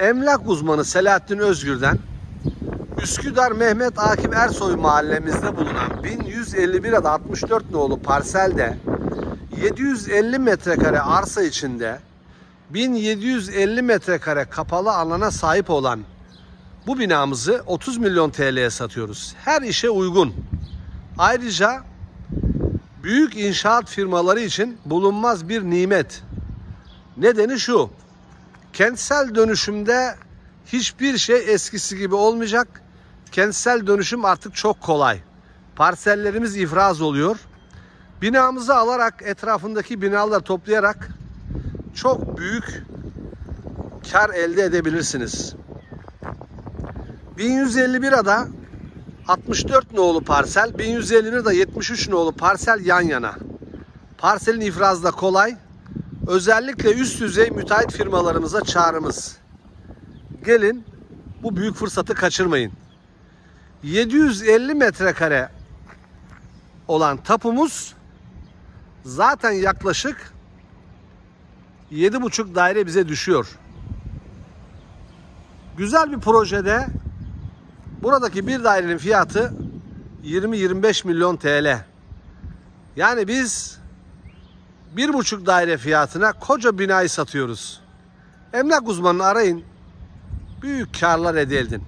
Emlak uzmanı Selahattin Özgür'den Üsküdar Mehmet Akif Ersoy mahallemizde bulunan 1151 adı 64 nolu parselde 750 metrekare arsa içinde 1750 metrekare kapalı alana sahip olan bu binamızı 30 milyon TL'ye satıyoruz. Her işe uygun. Ayrıca büyük inşaat firmaları için bulunmaz bir nimet. Nedeni şu. Kentsel dönüşümde hiçbir şey eskisi gibi olmayacak. Kentsel dönüşüm artık çok kolay. Parsellerimiz ifraz oluyor. Binamızı alarak etrafındaki binalar toplayarak çok büyük kar elde edebilirsiniz. 1151 ada 64 nolu parsel, 1151 da 73 nolu parsel yan yana. Parselin ifrazı da kolay. Özellikle üst düzey müteahhit firmalarımıza çağrımız. Gelin bu büyük fırsatı kaçırmayın. 750 metrekare olan tapumuz zaten yaklaşık 7,5 daire bize düşüyor. Güzel bir projede buradaki bir dairenin fiyatı 20-25 milyon TL. Yani biz bir buçuk daire fiyatına koca binayı satıyoruz. Emlak uzmanını arayın. Büyük karlar elde edin.